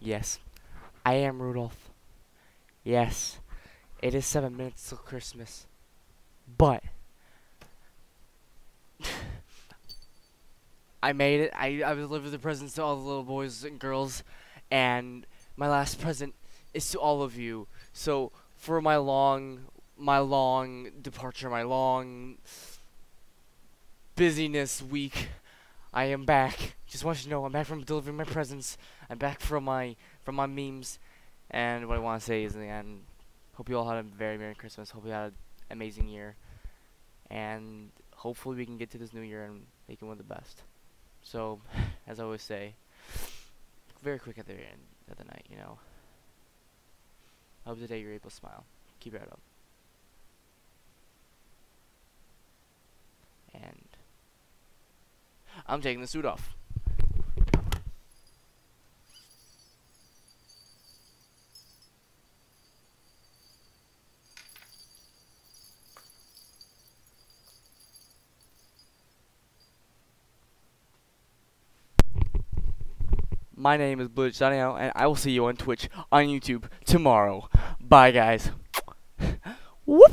Yes, I am Rudolph. Yes, it is seven minutes till Christmas. But I made it. I I delivered the presents to all the little boys and girls, and my last present is to all of you. So for my long my long departure, my long busyness week, I am back. Just want you to know I'm back from delivering my presents. I'm back from my from my memes, and what I want to say is, and hope you all had a very merry Christmas. Hope you had an amazing year, and hopefully we can get to this new year and make it one of the best. So, as I always say, very quick at the end of the night, you know. Hope today you're able to smile. Keep your head up. And I'm taking the suit off. My name is Blue and I will see you on Twitch, on YouTube tomorrow. Bye, guys. Whoop.